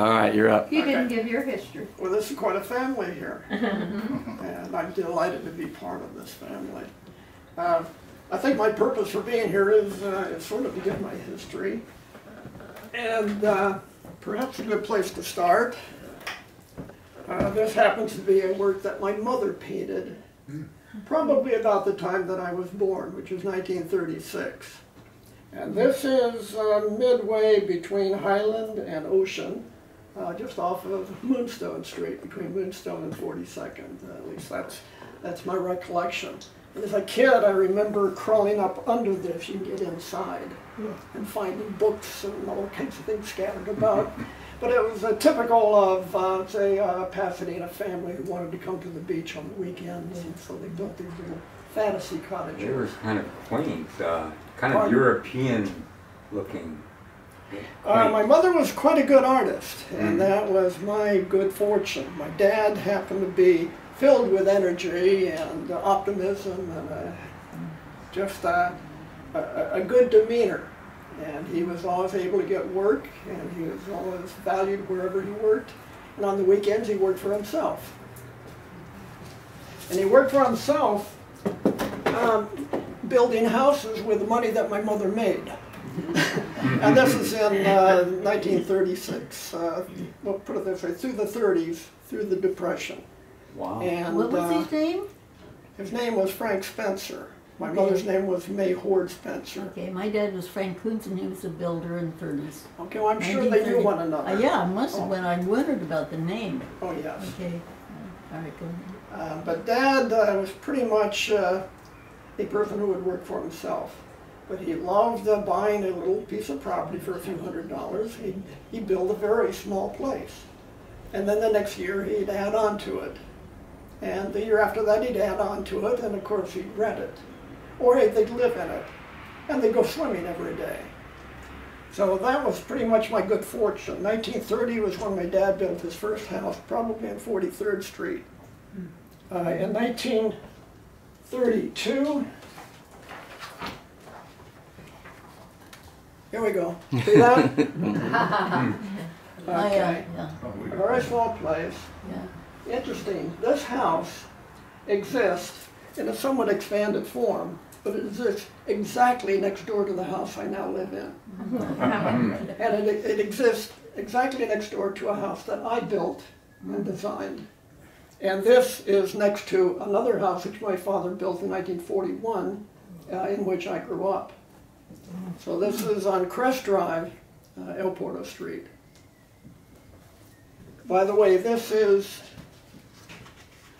All right, you're up. You didn't Okay. give your history. Well, this is quite a family here, and I'm delighted to be part of this family. Uh, I think my purpose for being here is, uh, is sort of to give my history, and uh, perhaps a good place to start. Uh, this happens to be a work that my mother painted, probably about the time that I was born, which is 1936. And this is uh, midway between Highland and Ocean uh, just off of Moonstone Street, between Moonstone and 42nd. Uh, at least that's that's my recollection. And as a kid, I remember crawling up under this. You can get inside and finding books and all kinds of things scattered about. But it was a typical of, uh, say, a Pasadena family who wanted to come to the beach on the weekends, and so they built these little fantasy cottages. They were kind of quaint, uh, kind of Pardon? European looking. Uh, my mother was quite a good artist, and Mm. that was my good fortune. My dad happened to be filled with energy and uh, optimism and uh, just uh, a, a, a good demeanor. And he was always able to get work, and he was always valued wherever he worked. And on the weekends, he worked for himself. And he worked for himself um, building houses with the money that my mother made. And this is in uh, 1936. Uh, we'll put it this way: through the 30s, through the Depression. Wow. And What was uh, his name? his name was Frank Spencer. My Okay. mother's name was May Horde Spencer. Okay, my dad was Frank Kuntz and he was a builder in the 30s. Okay, well, I'm sure they knew 1930. one Uh, another. yeah, I must have Oh. when I wondered about the name. Oh, yes. Okay, uh, all right, go ahead. Uh, but Dad uh, was pretty much uh, a person who would work for himself. But he loved uh, buying a little piece of property for a few hundred dollars. He, he built a very small place. And then the next year he'd add on to it. And the year after that he'd add on to it, and of course he'd rent it. Or they'd live in it. And they'd go swimming every day. So that was pretty much my good fortune. 1930 was when my dad built his first house, probably on 43rd Street. Uh, in 1932, here we go. See that? Oh, yeah, okay. yeah, very small place. yeah. Interesting. This house exists in a somewhat expanded form, but it exists exactly next door to the house I now live in. And it, it exists exactly next door to a house that I built and designed. And this is next to another house which my father built in 1941, uh, in which I grew up. So this is on Crest Drive, uh, El Porto Street. By the way, this is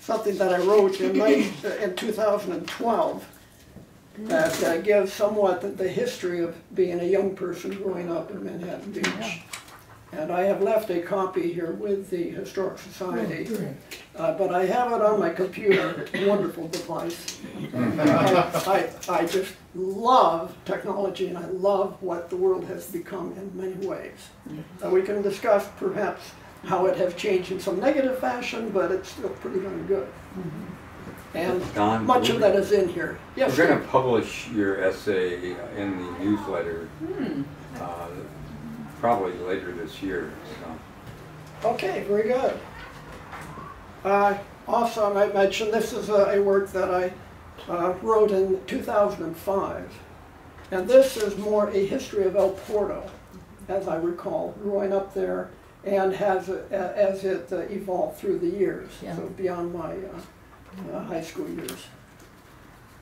something that I wrote in, in 2012 that uh, gives somewhat the, the history of being a young person growing up in Manhattan Beach. And I have left a copy here with the Historic Society, uh, but I have it on my computer, wonderful device. I, I, I just love technology and I love what the world has become in many ways. Uh, we can discuss perhaps how it has changed in some negative fashion, but it's still pretty darn good. And Don, much of that is in here. Yes, We're going to publish your essay in the newsletter Hmm. uh, probably later this year. So. Okay, very good. Uh, also, I might mention this is a, a work that I uh, wrote in 2005. And this is more a history of El Porto, as I recall, growing up there and has, uh, as it uh, evolved through the years, Yeah. so beyond my uh, uh, high school years.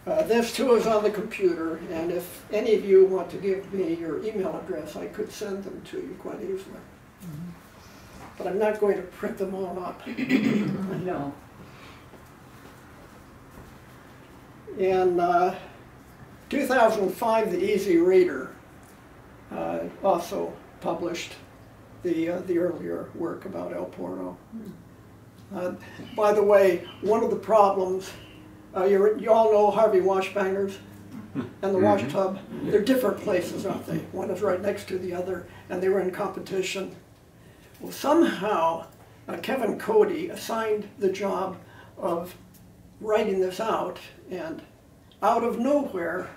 Uh, this too is on the computer, and if any of you want to give me your email address, I could send them to you quite easily. But I'm not going to print them all up. No. In uh, 2005, the Easy Reader uh, also published the, uh, the earlier work about El Porto. Uh, by the way, one of the problems, uh, you're, you all know Harvey Washbangers and the wash Mhm. tub. They're different places, aren't they? One is right next to the other, and they were in competition. Well, somehow uh, Kevin Cody assigned the job of writing this out, and out of nowhere,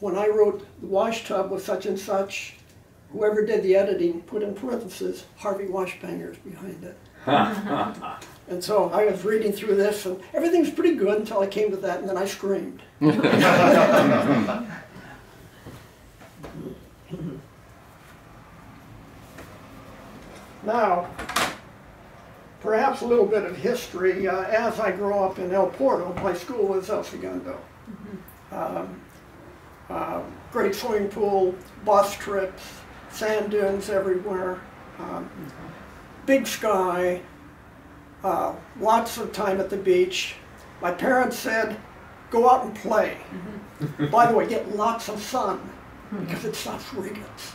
when I wrote the wash tub was such and such, whoever did the editing put in parentheses Harvey Washbangers behind it. And so I was reading through this, and everything was pretty good until I came to that, and then I screamed. now, perhaps a little bit of history. Uh, as I grew up in El Porto, my school was El Segundo. Um, uh, great swimming pool, bus trips, sand dunes everywhere, um, big sky, uh, lots of time at the beach. My parents said, go out and play. By the way, get lots of sun because it stops rickets.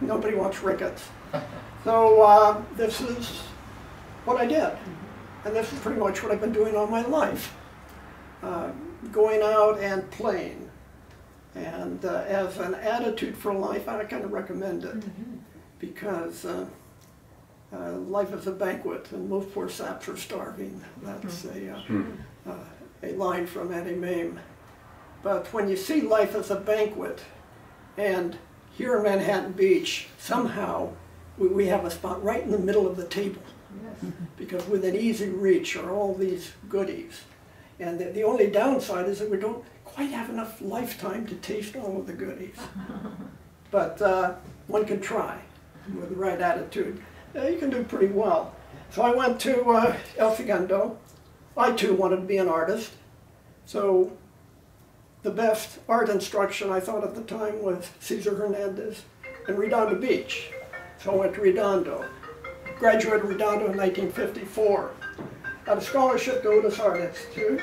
Nobody wants rickets. So uh, this is what I did. And this is pretty much what I've been doing all my life. Uh, going out and playing. And uh, as an attitude for life, I kind of recommend it because uh, life is a banquet and most poor saps are starving. That's a, uh, uh, a line from Auntie Mame. But when you see life as a banquet, and here in Manhattan Beach, somehow we, we have a spot right in the middle of the table because within easy reach are all these goodies. And the, the only downside is that we don't quite have enough lifetime to taste all of the goodies. But uh, one can try with the right attitude. Uh, you can do pretty well. So I went to uh, El Segundo. I too wanted to be an artist. So the best art instruction I thought at the time was Cesar Hernandez and Redondo Beach. So I went to Redondo. Graduated Redondo in 1954. Got a scholarship to Otis Art Institute,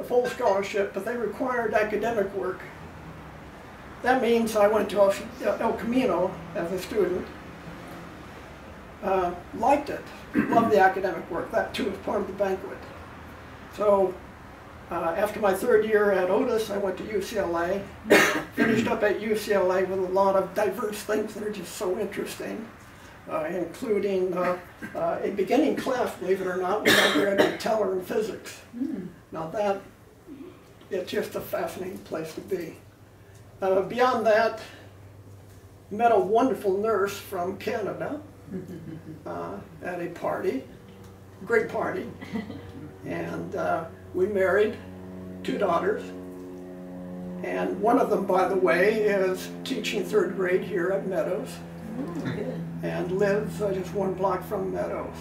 a full scholarship, but they required academic work. That means I went to El, El Camino as a student. Uh, liked it, loved the academic work. That too was part of the banquet. So uh, after my third year at Otis, I went to UCLA. Finished up at UCLA with a lot of diverse things that are just so interesting, uh, including uh, uh, a beginning class, believe it or not, with undergraduate Teller in physics. Now that, it's just a fascinating place to be. Uh, beyond that, met a wonderful nurse from Canada uh, at a party, great party, and uh, we married two daughters. And one of them, by the way, is teaching third grade here at Meadows. And lives uh, just one block from Meadows.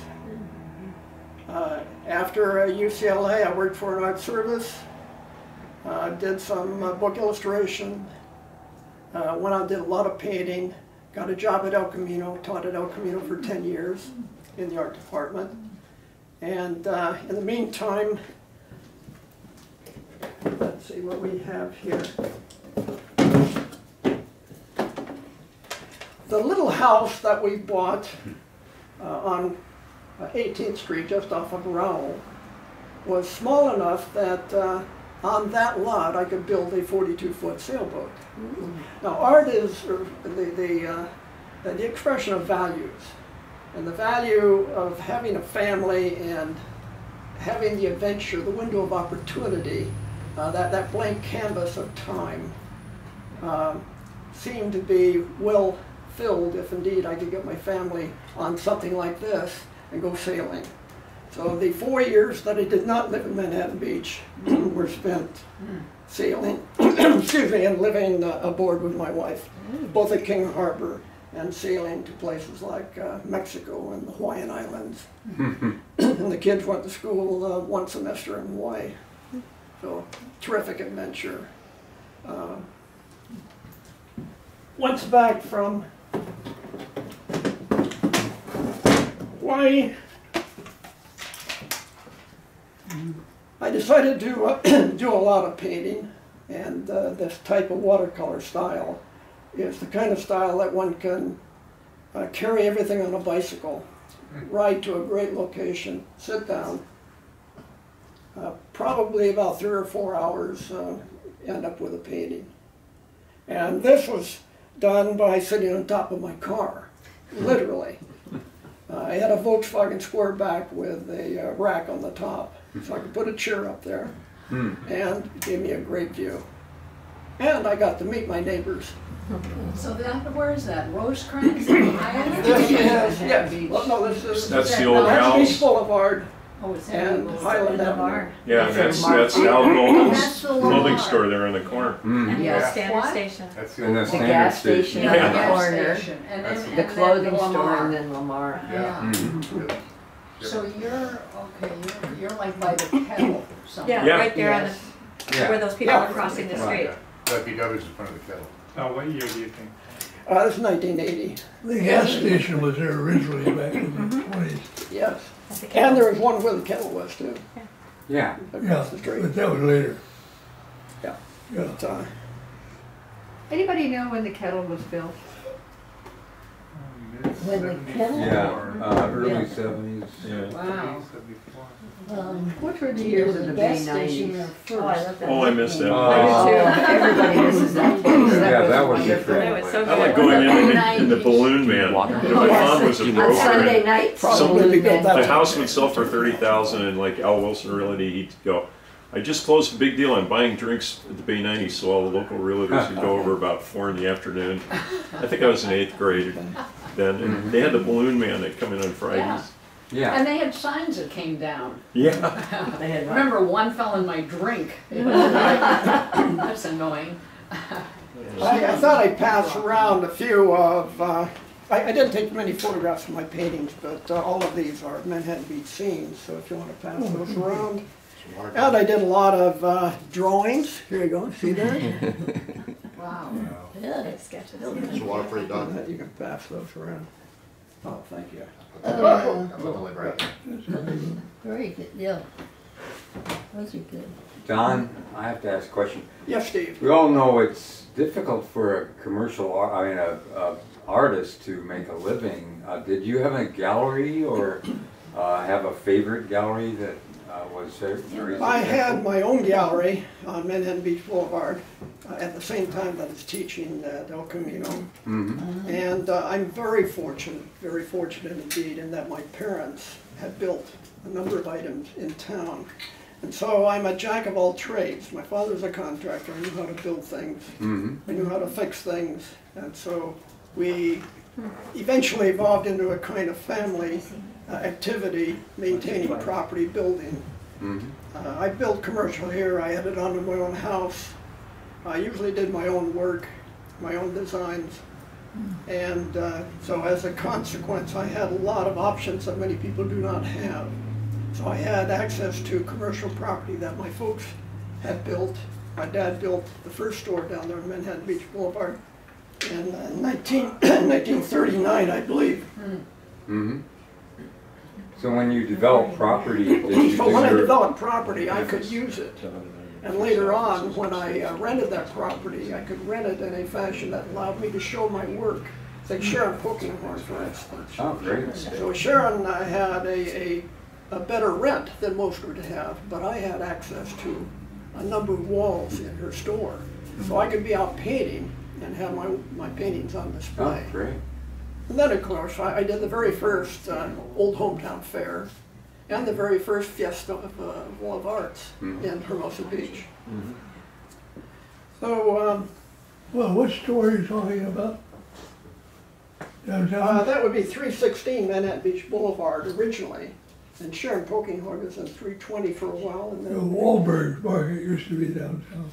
Uh, after uh, UCLA, I worked for an art service, uh, did some uh, book illustration, uh, went out did a lot of painting, got a job at El Camino, taught at El Camino for 10 years in the art department. And uh, in the meantime, let's see what we have here. The little house that we bought uh, on uh, 18th Street, just off of Rowell, was small enough that uh, on that lot I could build a 42-foot sailboat. Now, art is uh, the, the, uh, the expression of values, and the value of having a family and having the adventure, the window of opportunity, uh, that, that blank canvas of time, um, seemed to be well filled if indeed I could get my family on something like this and go sailing. So the four years that I did not live in Manhattan Beach were spent sailing, excuse me, and living uh, aboard with my wife, both at King Harbor and sailing to places like uh, Mexico and the Hawaiian Islands. and the kids went to school uh, one semester in Hawaii. So terrific adventure. Uh, once back from Hawaii, decided to uh, do a lot of painting, and uh, this type of watercolor style is the kind of style that one can uh, carry everything on a bicycle, ride to a great location, sit down, uh, probably about three or four hours, uh, end up with a painting. And this was done by sitting on top of my car, literally. Uh, I had a Volkswagen Squareback with a uh, rack on the top, so I could put a chair up there, and it gave me a great view. And I got to meet my neighbors. So that, where is that? Rosecrans and Highland? Yes, well, no, this is. That's the old house. Boulevard Oh, it's and in Highland Avenue. Yeah, That's that's, a market. that's Al That's Golden's the clothing store there on the corner. Mhm. Yeah. Standard What? station. That's the And the The one. gas station station. on Yeah. the Gas corner, station, and That's then- the the and then clothing store Lamar. and then Lamar. Yeah. Mhm. Yeah. So you're, okay, you're, you're like by the kettle somewhere. Yeah, Yeah. right there on Yes. the, Yeah. where those people Yeah. are crossing the Right, street. yeah. That BW's in front of the kettle. Now, what year do you think? Uh, this is nineteen eighty, The gas station was there originally back in the twenties, yes. That's the And there was one where the kettle was too, Yeah, yeah, across the street. but that was later. Yeah. Yeah, But, uh, Anybody know when the kettle was built? When the kettle? yeah, uh, early Yeah. seventies. Yeah. Wow. Um, Which were the Either years the of the gas B station nineties? or Oh, I first. love that. Oh, I missed that. Uh, I do too. Everybody misses that place. Yeah, that was wonderful. different. That was so I like good. going in in, in the balloon man. What I found was a On Sunday broker. nights. Probably Blue because Band. The house would sell for thirty thousand and like Al Wilson Realty, he'd go, I just closed a big deal on buying drinks at the Bay ninety, so all the local realtors would go over about four in the afternoon. I think I was in eighth grade then, and they had the balloon man that come in on Fridays. Yeah, And they had signs that came down. Yeah. They had I remember one fell in my drink. It was like, That's annoying. I, I thought I'd pass around a few of, uh, I, I didn't take many photographs of my paintings, but uh, all of these are Manhattan Beach scenes, so if you want to pass those around. And I did a lot of uh, drawings. Here you go, see that? Wow. Yeah. Sketches. There's a lot of pretty done. You can pass those around. Oh, thank you. Uh, Literally, right. Very good, yeah. Those are good. Don, I have to ask a question. Yes, Steve. We all know it's difficult for a commercial, ar- I mean, a, a artist to make a living. Uh, did you have a gallery or uh, have a favorite gallery that uh, was very I had my own gallery on Manhattan Beach Boulevard uh, at the same time that I was teaching at El Camino. Mhm. And uh, I'm very fortunate, very fortunate indeed, in that my parents had built a number of items in town. And so I'm a jack of all trades. My father's a contractor, I knew how to build things, Mhm. I knew how to fix things. And so we eventually evolved into a kind of family uh, activity, maintaining property, building. Mhm. Uh, I built commercial here, I added onto my own house. I usually did my own work, my own designs. And uh, so as a consequence, I had a lot of options that many people do not have. So I had access to commercial property that my folks had built. My dad built the first store down there on Manhattan Beach Boulevard in uh, 19 1939, I believe. Mm Mhm. So when you develop property, So when I developed property, I could use it. And later on, when I uh, rented that property, I could rent it in a fashion that allowed me to show my work. Like Sharon Polkinghorn, for instance. oh, great. So Sharon uh, had a, a, a better rent than most would have, but I had access to a number of walls in her store. So I could be out painting and have my, my paintings on display. Oh, great. And then, of course, I, I did the very first uh, Old Hometown Fair and the very first Fiesta of uh, Wall of Arts Mhm. in Hermosa Beach. So um, well, what store are you talking about? uh, that would be 316 Manhattan Beach Boulevard originally. And Sharon Polkinghorn was in 320 for a while. And then The then, Wahlberg Market used to be downtown.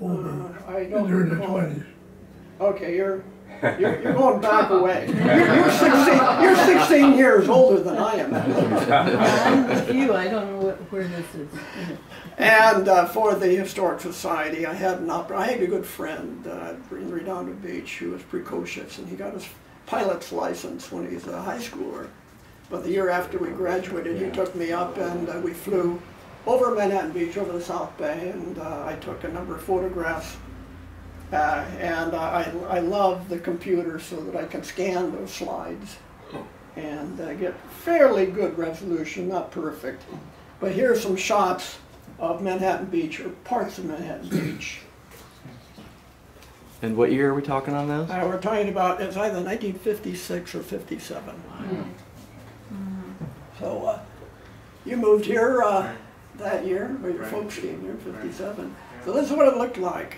Wahlberg, uh, I don't during the twenties. Okay, you're, you're, you're going back away. You're, you're 16, you're 16 years older than I am. I'm with you, I don't know what, where this is. And uh, for the Historic Society, I had an oppor- I had a good friend uh, in Redondo Beach who was precocious, and he got his pilot's license when he was a high schooler. But the year after we graduated, he took me up, and uh, we flew over Manhattan Beach, over the South Bay, and uh, I took a number of photographs. Uh, and I, I love the computer so that I can scan those slides and uh, get fairly good resolution, not perfect. But here are some shots of Manhattan Beach, or parts of Manhattan Beach. And what year are we talking on those? Uh, we're talking about, it's either 1956 or 57. So uh, you moved here uh, that year, or your folks came here in 57. So this is what it looked like.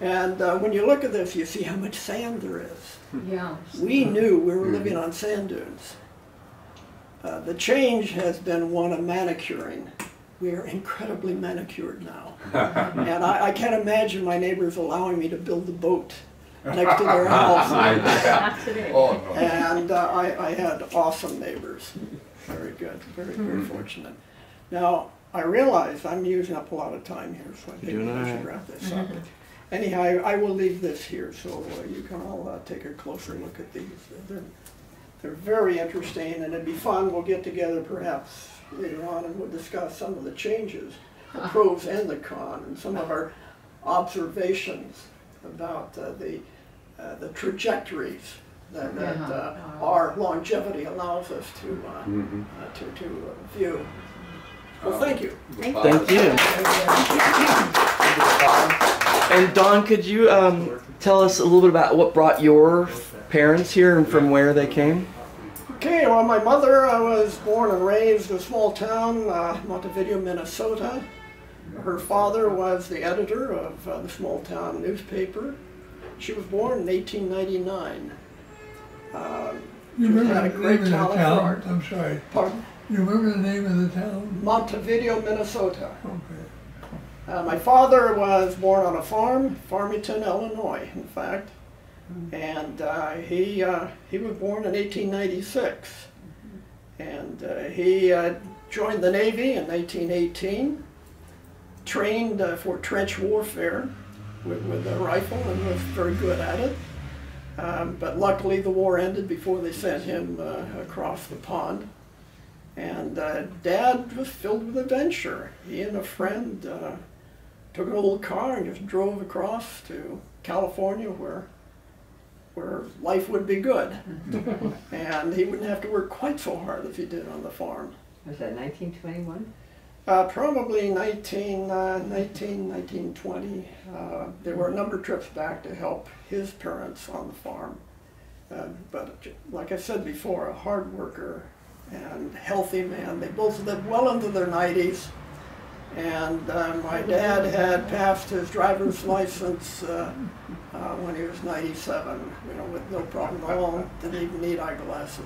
And uh, when you look at this, you see how much sand there is. Yeah. We knew we were living on sand dunes. Uh, the change has been one of manicuring. We are incredibly manicured now. and I, I can't imagine my neighbors allowing me to build a boat next to their house. Not today. Oh, no. and uh, I, I had awesome neighbors. Very good, very, very fortunate. Now, I realize I'm using up a lot of time here, so I think doing I should wrap this up. Anyhow, I, I will leave this here so uh, you can all uh, take a closer look at these. They're, they're very interesting and it'd be fun. We'll get together perhaps later on and we'll discuss some of the changes, the pros and the con, and some of our observations about uh, the, uh, the trajectories that, that uh, our longevity allows us to, uh, Mhm. uh, to, to uh, view. Well, thank you. Thank you. And Don, could you um, tell us a little bit about what brought your parents here and from where they came? Okay, well, my mother uh, was born and raised in a small town, uh, Montevideo, Minnesota. Her father was the editor of uh, the small town newspaper. She was born in 1899. Uh, You remember had a the great name of the talent for town? I'm sorry. pardon? You remember the name of the town? Montevideo, Minnesota. Okay. Uh, my father was born on a farm, Farmington, Illinois, in fact, and uh, he uh, he was born in 1896, and uh, he uh, joined the Navy in 1918, trained uh, for trench warfare with, with a rifle, and was very good at it. Um, but luckily, the war ended before they sent him across the pond. And Dad was filled with adventure. He and a friend took an old car and just drove across to California, where where life would be good, and he wouldn't have to work quite so hard if he did on the farm. Was that 1921? Uh, probably 19, uh, 19, 1920. Uh, there were a number of trips back to help his parents on the farm. Uh, but like I said before, a hard worker and healthy man. They both lived well into their 90s. And uh, my dad had passed his driver's license uh, uh, when he was 97, you know, with no problem at all. Didn't even need eyeglasses.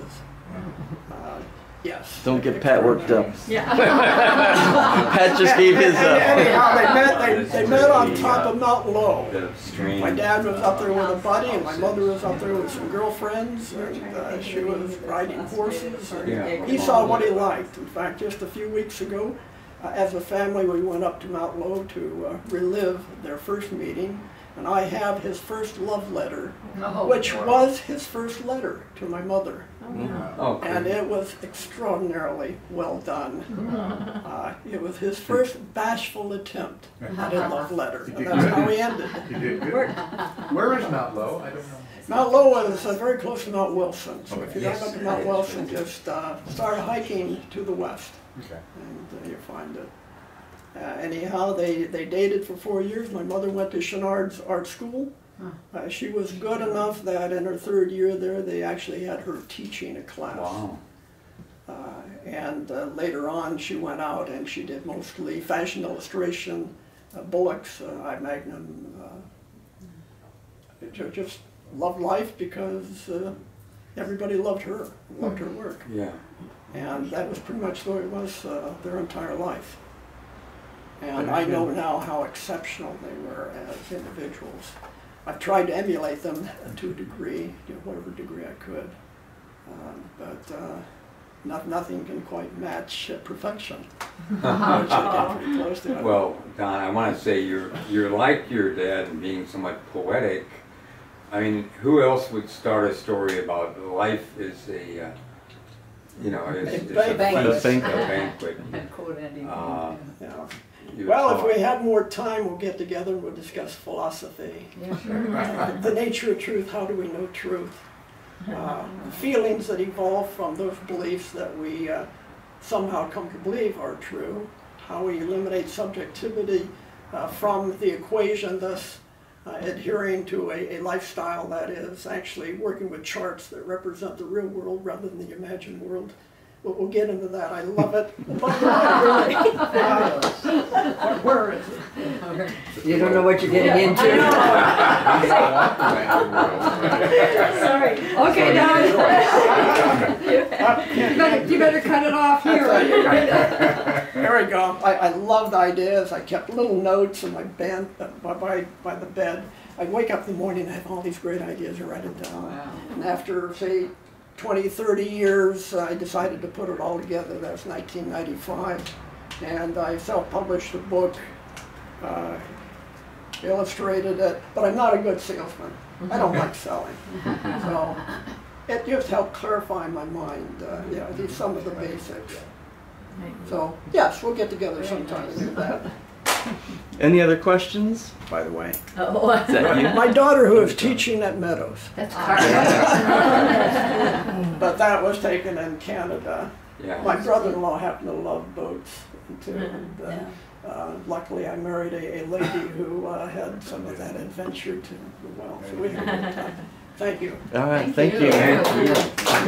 Uh, yes. Don't get Pat worked up. Yeah. Pat just gave his. And- and Uh, Anyhow, they met, they, they met on top of Mount Lowe. The stream. My dad was up there with a buddy, and my mother was up there with some girlfriends, and uh, she was riding horses. and Yeah. He saw what he liked. In fact, just a few weeks ago, uh, as a family, we went up to Mount Lowe to uh, relive their first meeting, and I have his first love letter, Oh, which was his first letter to my mother. Oh, And cool. it was extraordinarily well done. Uh, it was his first bashful attempt at a love letter, and that's how he ended. You. Where is Mount Lowe? I don't know. Mount Lowe is uh, very close to Mount Wilson, so if you Yes. drive up to Mount Wilson, just uh, start hiking to the west, Okay. and uh, you'll find it. Uh, anyhow, they, they dated for four years. My mother went to Chouinard's art school. Uh, she was good enough that in her third year there, they actually had her teaching a class. Wow. Uh, and uh, later on, she went out and she did mostly fashion illustration, uh, Bullocks, uh, I. Magnin. Uh, just loved life because uh, everybody loved her, loved her work. Yeah. And that was pretty much the way it was uh, their entire life. And I know now how exceptional they were as individuals. I've tried to emulate them to a degree, to whatever degree I could. Um, but uh, not, nothing can quite match uh, perfection. Which I get pretty close to. Well, Don, I want to say you're you're like your dad in being somewhat poetic. I mean, who else would start a story about life is a, uh, you know, is, A is a banquet. a banquet. Quote Andy. Uh, Yeah. You Well, if we have more time, we'll get together and we'll discuss philosophy. Yeah, sure. The nature of truth, how do we know truth? Uh, feelings that evolve from those beliefs that we uh, somehow come to believe are true, how we eliminate subjectivity uh, from the equation, thus uh, adhering to a, a lifestyle that is actually working with charts that represent the real world rather than the imagined world. We'll, we'll get into that. I love it. Love the library. Where is it? You don't know what you're getting into. Sorry. Okay, Don. You better, you better cut it off here. There we go. I, I loved ideas. I kept little notes in my band, uh, by, by, by the bed. I'd wake up in the morning and have all these great ideas and write it down. Wow. And after, say, 20, 30 years, I decided to put it all together. That was 1995. And I self-published a book, uh, illustrated it, but I'm not a good salesman. I don't like selling. So it just helped clarify my mind, uh, you know, these, some of the basics. So, yes, we'll get together sometime and do that, Any other questions? by the way. Is that you? My daughter who is teaching at Meadows, That's but that was taken in Canada. Yeah. My brother-in-law happened to love boats too. and, uh, uh, Luckily, I married a, a lady who uh, had some of that adventure too, well, so we had a good time. Thank you. All right, Thank thank you. you. Thank you.